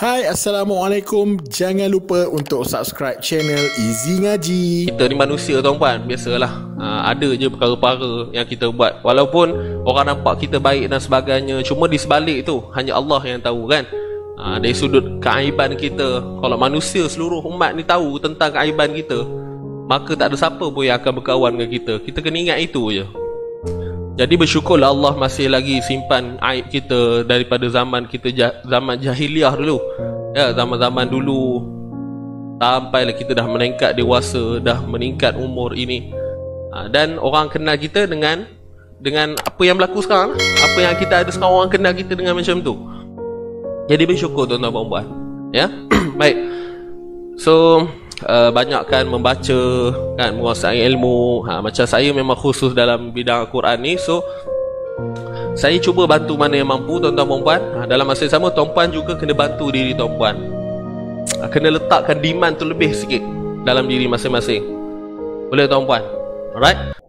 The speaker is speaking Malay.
Hai Assalamualaikum. Jangan lupa untuk subscribe channel Easy Ngaji. Kita ni manusia tuan-puan. Biasalah. Ha, Ada je perkara-perkara yang kita buat. Walaupun orang nampak kita baik dan sebagainya Cuma di sebalik tu Hanya Allah yang tahu kan? Ha, Dari sudut keaiban kita Kalau manusia seluruh umat ni tahu tentang keaiban kita Maka tak ada siapa pun yang akan berkawan dengan kita. Kita kena ingat itu je jadi bersyukurlah Allah masih lagi simpan aib kita daripada zaman kita zaman jahiliah dulu. Ya, zaman-zaman dulu sampailah kita dah meningkat dewasa, dah meningkat umur ini. Ha, dan orang kenal kita dengan dengan apa yang berlaku sekarang, apa yang kita ada sekarang orang kenal kita dengan macam tu. Jadi bersyukur tuan-tuan dan puan Ya. Baik. So, uh, banyakkan membaca kan menguasai ilmu. Ha, macam saya memang khusus dalam bidang Al-Quran ni so saya cuba bantu mana yang mampu tuan-tuan dan puan ha, dalam masa yang sama tuan-puan juga kena bantu diri tuan-puan. Ha, kena letakkan demand tu lebih sikit dalam diri masing-masing. Boleh tuan-puan? Alright